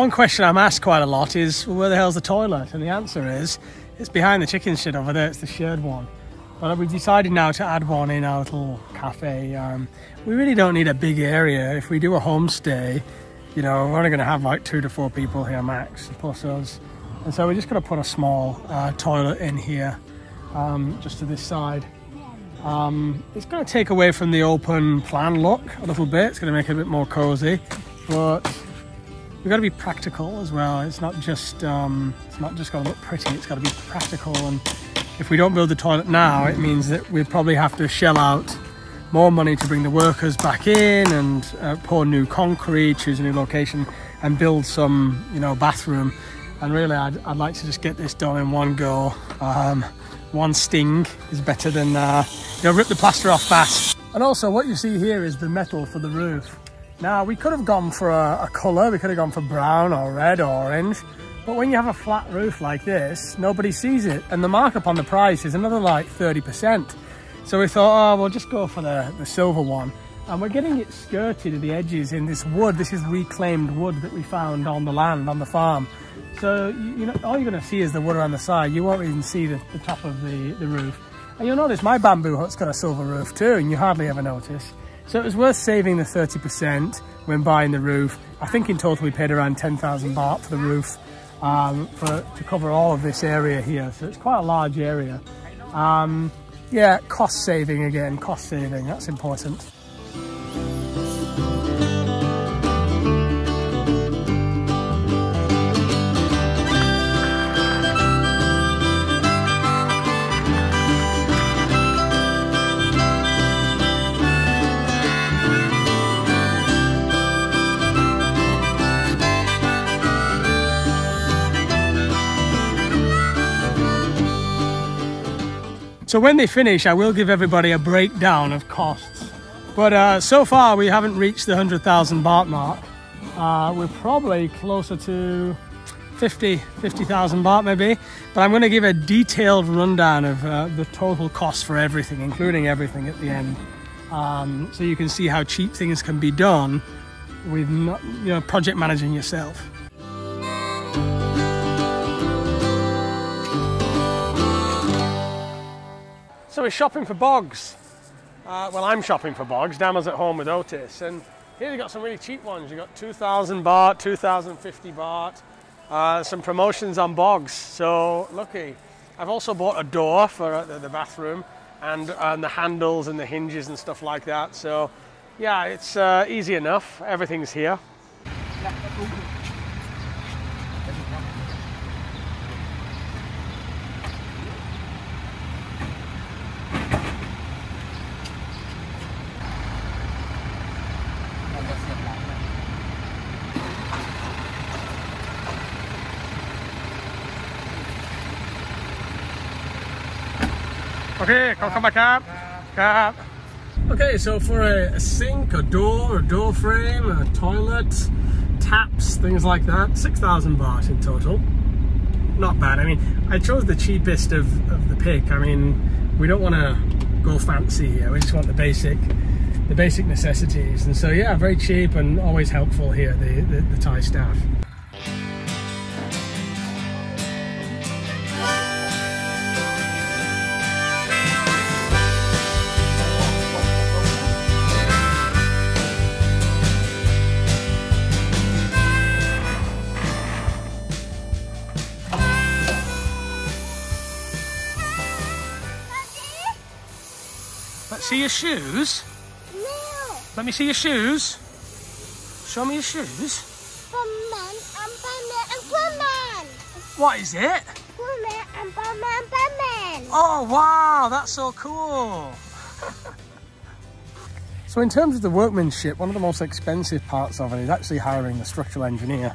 one question I'm asked quite a lot is, well, where the hell's the toilet? And the answer is, it's behind the chicken shed over there. It's the shared one. But we've decided now to add one in our little cafe. Um, we really don't need a big area. If we do a homestay, you know, we're only going to have like two to four people here max, plus us. And so we're just going to put a small uh, toilet in here, um, just to this side. Um, it's going to take away from the open plan look a little bit. It's going to make it a bit more cozy, but we've got to be practical as well. It's not just um, it's not just got to look pretty. It's got to be practical. And if we don't build the toilet now, it means that we probably have to shell out more money to bring the workers back in and uh, pour new concrete, choose a new location, and build some, you know, bathroom. And really, I'd, I'd like to just get this done in one go. Um, one sting is better than uh, you know rip the plaster off fast. And also, what you see here is the metal for the roof. Now, we could have gone for a, a colour. We could have gone for brown or red or orange. But when you have a flat roof like this, nobody sees it. And the markup on the price is another like 30%. So we thought, oh, we'll just go for the, the silver one. And we're getting it skirted at the edges in this wood. This is reclaimed wood that we found on the land, on the farm. So, you, know, all you're going to see is the wood around the side. You won't even see the, the top of the, the roof. And you'll notice my bamboo hut's got a silver roof too, and you hardly ever notice. So it was worth saving the 30% when buying the roof. I think in total we paid around 10,000 baht for the roof um, for, to cover all of this area here. So it's quite a large area. Um, yeah, cost saving again, cost saving, that's important. So when they finish, I will give everybody a breakdown of costs. But uh, so far, we haven't reached the 100,000 baht mark. Uh, we're probably closer to 50, 50,000 baht maybe. But I'm going to give a detailed rundown of uh, the total cost for everything, including everything at the end. Um, so you can see how cheap things can be done with not, you know, project managing yourself. So we're shopping for bogs. Uh, well, I'm shopping for bogs. Damo's at home with Otis. And here you've got some really cheap ones. You've got 2,000 baht, 2,050 baht. Uh, some promotions on bogs. So lucky. I've also bought a door for uh, the, bathroom and, and, the handles and the hinges and stuff like that. So yeah, it's uh, easy enough. Everything's here. Come back up. Okay, so for a, a, sink, a door, a door frame, a toilet, taps, things like that, 6,000 baht in total. Not bad. I mean, I chose the cheapest of, of the pick. I mean, we don't want to go fancy here. We just want the basic the basic necessities. And so, yeah, very cheap and always helpful here, the, the, the Thai staff. See your shoes? No. Let me see your shoes. Show me your shoes. Batman and Batman and Batman. What is it? Batman and Batman and Batman. Oh, wow, that's so cool. so in terms of the workmanship, one of the most expensive parts of it is actually hiring the structural engineer.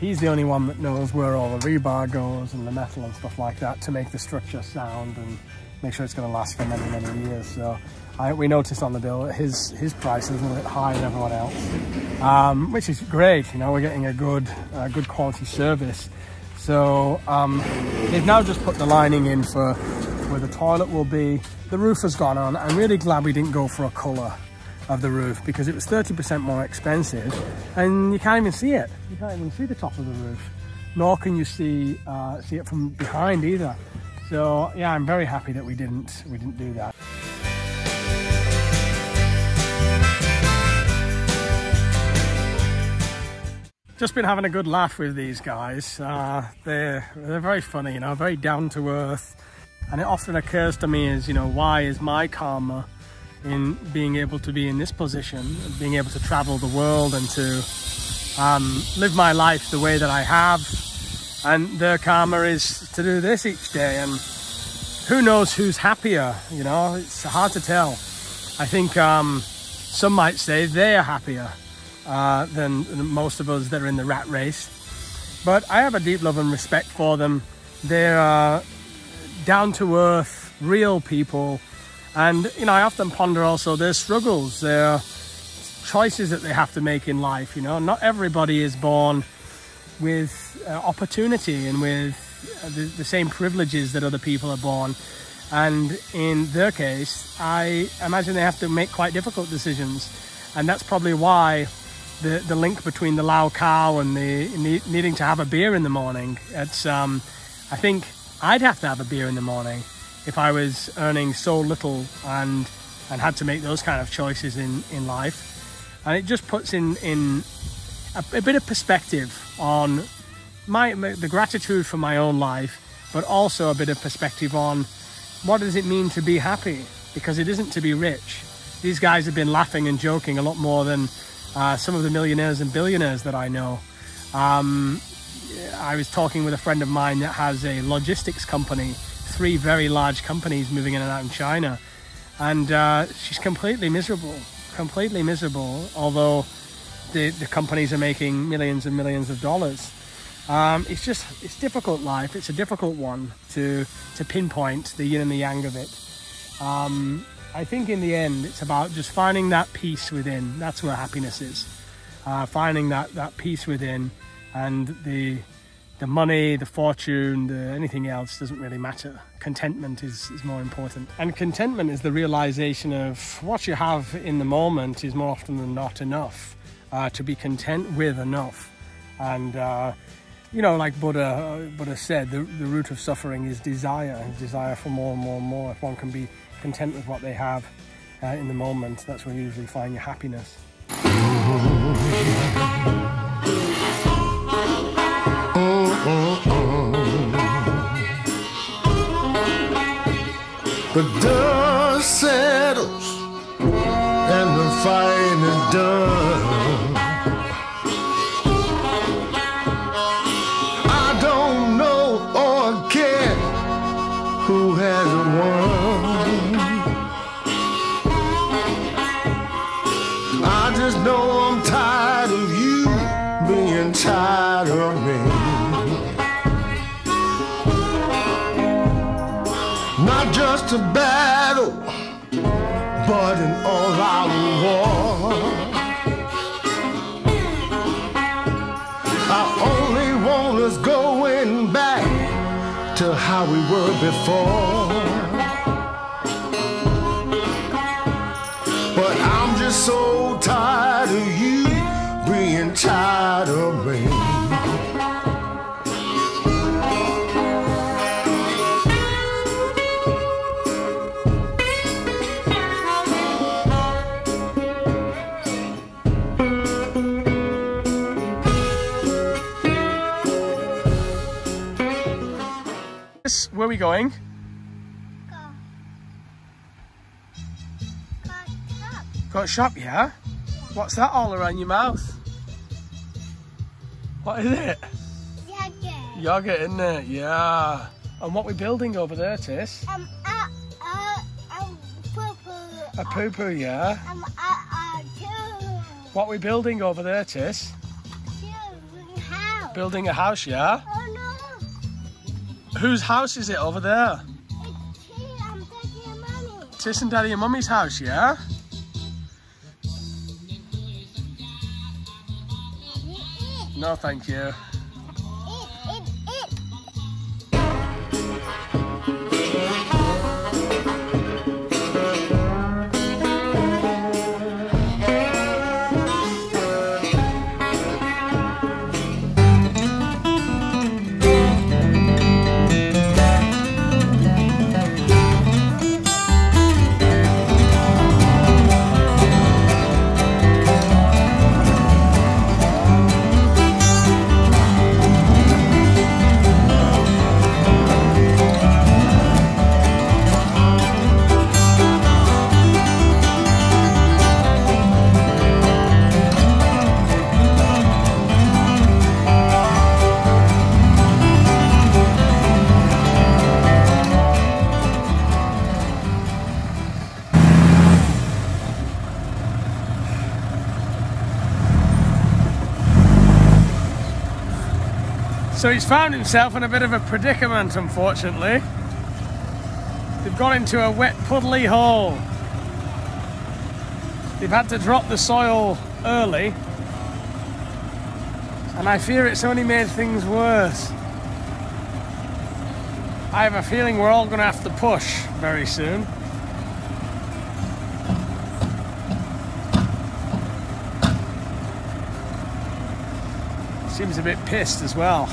He's the only one that knows where all the rebar goes and the metal and stuff like that to make the structure sound and make sure it's going to last for many, many years. So I, we noticed on the bill his his price is a little bit higher than everyone else, um, which is great. You know, we're getting a good uh, good quality service. So um, they've now just put the lining in for where the toilet will be. The roof has gone on. I'm really glad we didn't go for a colour. of the roof because it was 30% more expensive and you can't even see it. You can't even see the top of the roof, nor can you see uh, see it from behind either. So yeah, I'm very happy that we didn't we didn't do that. Just been having a good laugh with these guys. Uh, they're they're very funny, you know, very down to earth. And it often occurs to me as you know, why is my karma in being able to be in this position, being able to travel the world and to um, live my life the way that I have. And their karma is to do this each day. And who knows who's happier? You know, it's hard to tell. I think um, some might say they are happier uh, than, than most of us that are in the rat race. But I have a deep love and respect for them. They're uh, down to earth, real people and, you know, I often ponder also their struggles, their choices that they have to make in life. You know, not everybody is born with uh, opportunity and with uh, the, the, same privileges that other people are born. And in their case, I imagine they have to make quite difficult decisions. And that's probably why the, the link between the Lao Khao and the needing to have a beer in the morning. It's, um, I think I'd have to have a beer in the morning if I was earning so little and and had to make those kind of choices in in life and it just puts in in a, a bit of perspective on my, my, the gratitude for my own life but also a bit of perspective on what does it mean to be happy? Because it isn't to be rich. These guys have been laughing and joking a lot more than uh, some of the millionaires and billionaires that I know. Um, I was talking with a friend of mine that has a logistics company three very large companies moving in and out in China. And uh, she's completely miserable, completely miserable, although the, the companies are making millions and millions of dollars. Um, it's just, it's difficult life. It's a difficult one to, to pinpoint the yin and the yang of it. Um, I think in the end, it's about just finding that peace within. That's where happiness is. Uh, finding that, that peace within and the, the money, the fortune, the, anything else doesn't really matter. Contentment is, is more important. And contentment is the realization of what you have in the moment is more often than not enough. Uh, to be content with enough. And, uh, you know, like Buddha, Buddha said, the, the root of suffering is desire, desire for more and more and more. If one can be content with what they have uh, in the moment, that's where you usually find your happiness. The dust settles and the fighting is done. A battle, but an all-out war. I only want us going back to how we were before. We going? Go. shop. Got shop, yeah? What's that all around your mouth? What is it? Yogurt. Yogurt, isn't it? Yeah. And what we building over there, Tis? Um, uh, uh, um, poo-poo. A poo-poo, yeah? Um, uh, uh. What we building over there, Tis? Building a house. Building a house, yeah? Oh, Whose house is it over there? It's Tis and Daddy and Mummy's house, yeah? No, thank you. So he's found himself in a bit of a predicament, unfortunately. They've got into a wet, puddly hole. They've had to drop the soil early, and I fear it's only made things worse. I have a feeling we're all going to have to push very soon. Seems a bit pissed as well.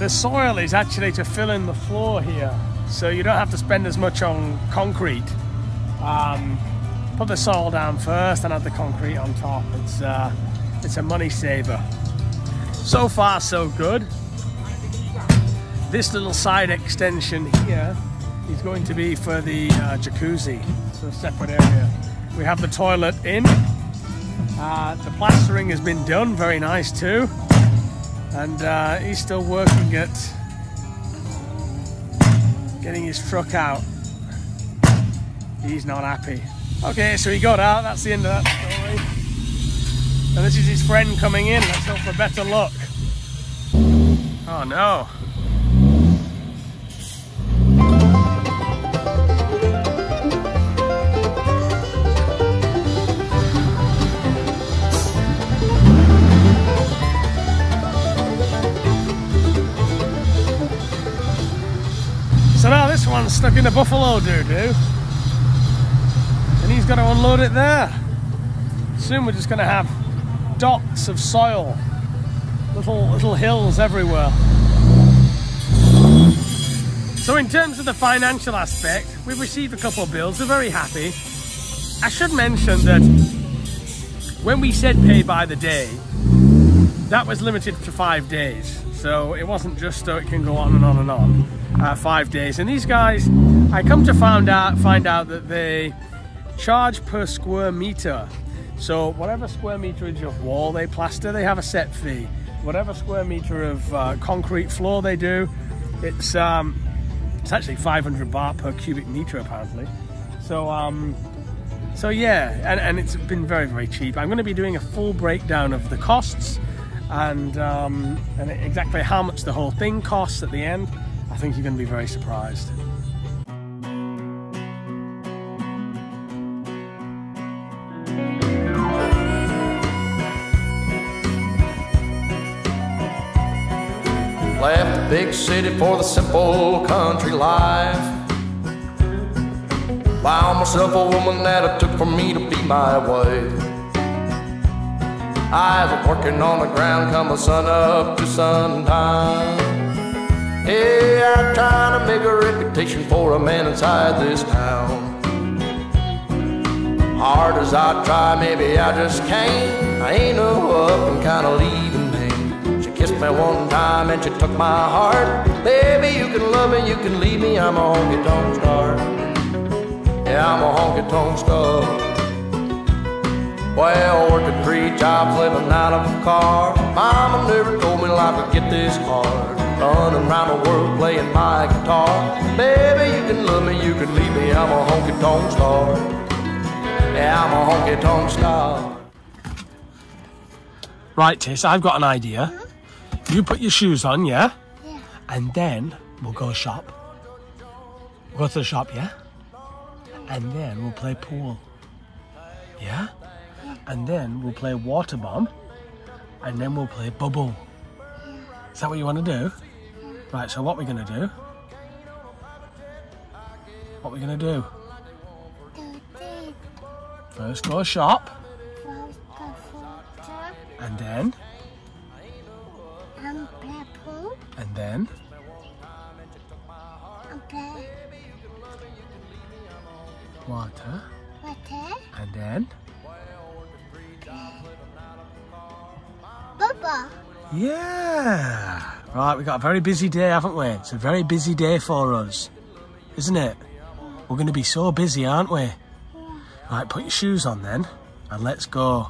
The soil is actually to fill in the floor here, so you don't have to spend as much on concrete. Um, put the soil down first and add the concrete on top. It's uh, it's a money saver. So far, so good. This little side extension here is going to be for the uh, jacuzzi, so a separate area. We have the toilet in. Uh, the plastering has been done, very nice too. And uh, he's still working at getting his truck out. He's not happy. Okay, so he got out, that's the end of that story. And this is his friend coming in, let's hope for better luck. Oh no. So now this one's stuck in the buffalo doo-doo. And he's got to unload it there. Soon we're just going to have dots of soil. Little, little hills everywhere. So in terms of the financial aspect, we've received a couple of bills. We're very happy. I should mention that when we said pay by the day, that was limited to five days. So it wasn't just so it can go on and on and on, uh, five days. And these guys, I come to find out, find out that they charge per square meter. So whatever square meterage of wall they plaster, they have a set fee. Whatever square meter of uh, concrete floor they do, it's um, it's actually 500 baht per cubic meter apparently. So um, so yeah, and, and it's been very very cheap. I'm going to be doing a full breakdown of the costs and um, and exactly how much the whole thing costs at the end. I think you're going to be very surprised. Big city for the simple country life. Found myself a woman that it took for me to be my wife. I was working on the ground, come the sun up to sundown. Hey, I'm trying to make a reputation for a man inside this town. Hard as I try, maybe I just can't. I ain't no up and kinda leaving me. She kissed me one time and she took my heart. Baby, you can love me, you can leave me. I'm a honky tonk star. Yeah, I'm a honky tonk star. Well, working three jobs, living out of a car. Mama never told me life would get this hard. Running around the world playing my guitar. Baby, you can love me, you can leave me. I'm a honky tonk star. Yeah, I'm a honky tonk star. Right, Tis, I've got an idea. You put your shoes on, yeah? Yeah. And then we'll go shop. We'll go to the shop, yeah? And then we'll play pool. Yeah? And then we'll play water bomb. And then we'll play bubble. Is that what you want to do? Right, so what we're going to do? What we're going to do? First go shop. First go And then, then, and play water. water. And then, Bubba. Yeah. Right, we've got a very busy day, haven't we? It's a very busy day for us, isn't it? Mm. We're going to be so busy, aren't we? Right, put your shoes on then, and let's go.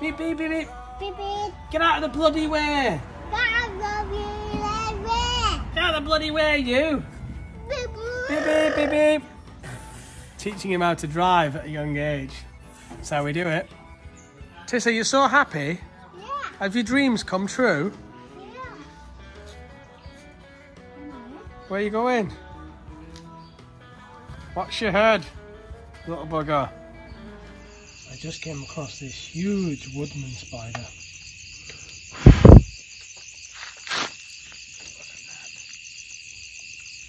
Beep, beep, beep, beep. Beep beep. Get out of the bloody way. Bloody way, you! Beep, Beep, beep, beep, beep. Teaching him how to drive at a young age. That's how we do it. Tissa, you're so happy. Yeah, Have your dreams come true? yeah. Where are you going? Watch your head, little bugger. I just came across this huge woodman spider.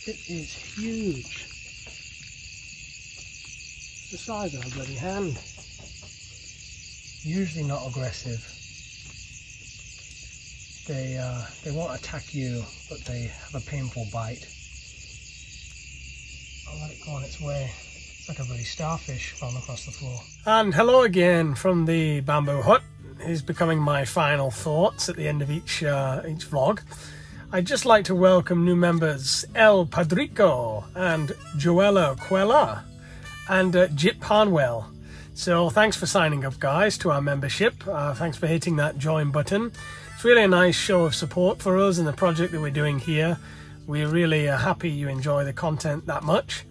It is huge. The size of a bloody hand. Usually not aggressive. They uh, they won't attack you, but they have a painful bite. I'll let it go on its way. It's like a bloody starfish falling across the floor. And hello again from the bamboo hut. Is becoming my final thoughts at the end of each uh, each vlog. I'd just like to welcome new members El Padrico and Joella Quella and uh, Jip Harnwell. So thanks for signing up, guys, to our membership. Uh, thanks for hitting that join button. It's really a nice show of support for us and the project that we're doing here. We're really happy you enjoy the content that much.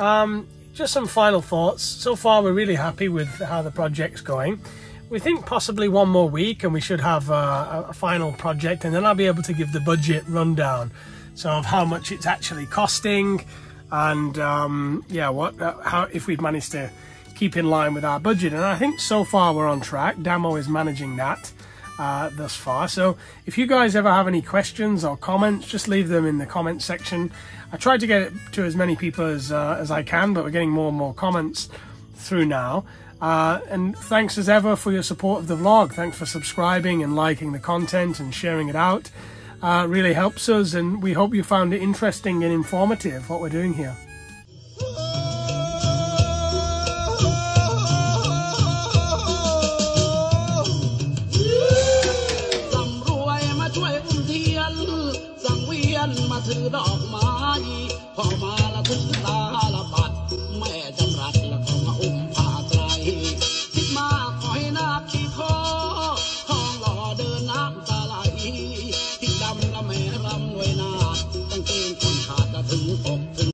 Um, just some final thoughts. So far, we're really happy with how the project's going. We think possibly one more week and we should have uh, a final project, and then I'll be able to give the budget rundown. So, of how much it's actually costing, and um, yeah, what uh, how if we've managed to keep in line with our budget. And I think so far we're on track. Damo is managing that uh, thus far. So if you guys ever have any questions or comments, just leave them in the comment section. I try to get it to as many people as uh, as I can, but we're getting more and more comments through now. Uh, and thanks as ever for your support of the vlog. Thanks for subscribing and liking the content and sharing it out. Uh, really helps us, and we hope you found it interesting and informative what we're doing here.